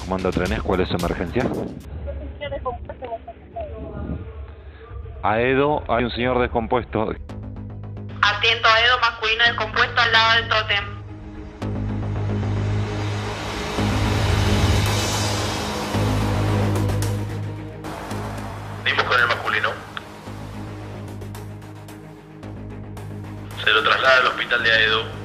Comando trenes, ¿cuál es su emergencia? Aedo, hay un señor descompuesto. Atiendo a Edo masculino descompuesto al lado del tótem. Dimos con el masculino. Se lo traslada al hospital de Aedo.